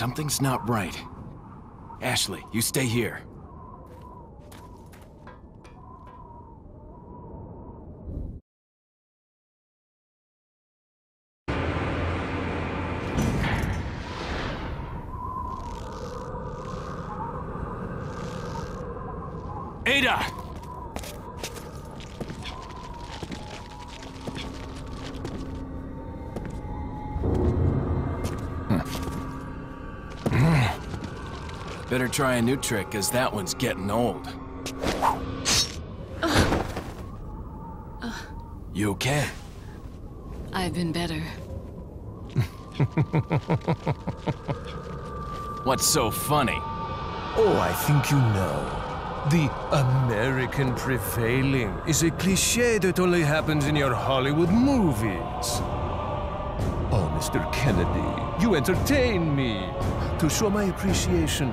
Something's not right. Ashley, you stay here. Ada! Better try a new trick, as that one's getting old. You okay? I've been better. What's so funny? Oh, I think you know. The American prevailing is a cliche that only happens in your Hollywood movies. Oh, Mr. Kennedy, you entertain me. To show my appreciation,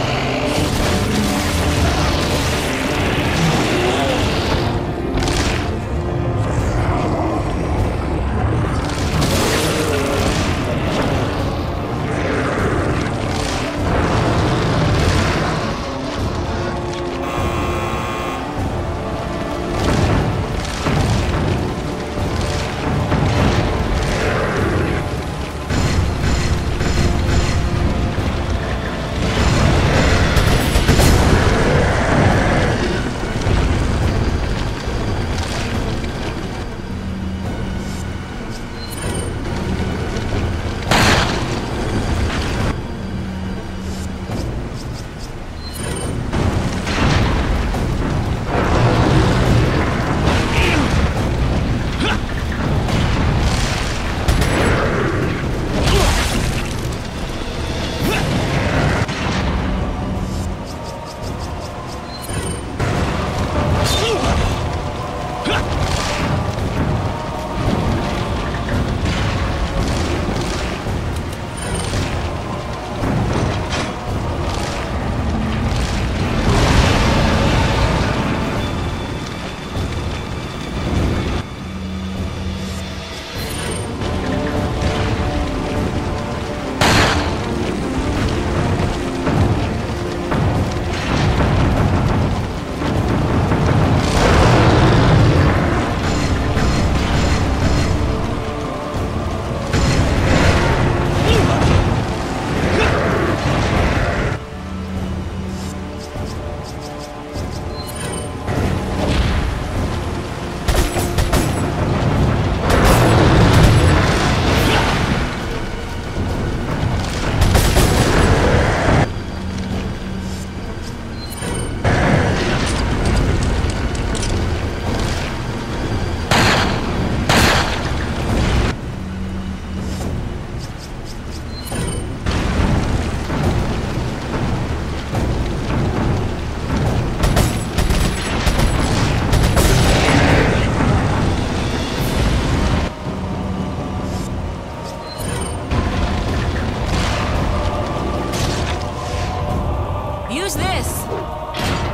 this?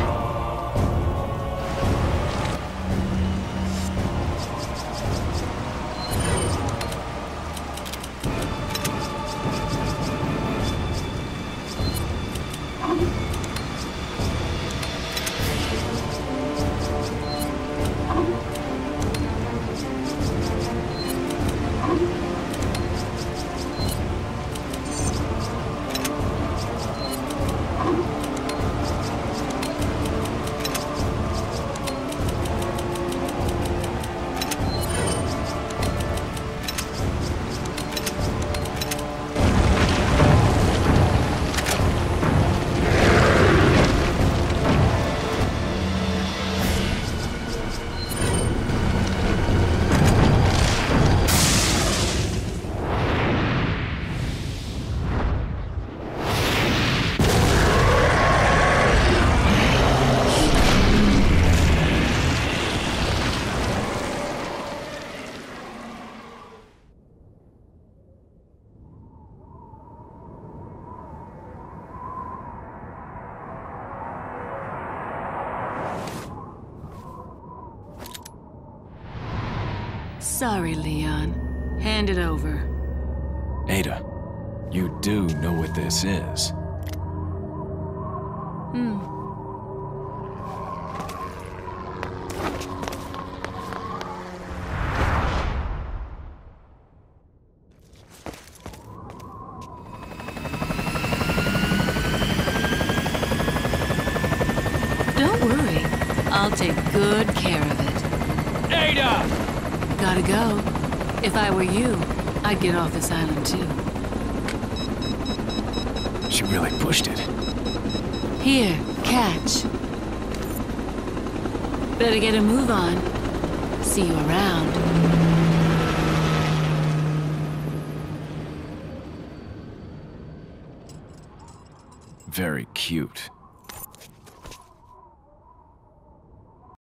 Sorry, Leon. Hand it over. Ada, you do know what this is. Hmm. Don't worry. I'll take good care of it. Ada! Gotta go. If I were you, I'd get off this island too. She really pushed it. Here, catch. Better get a move on. See you around. Very cute.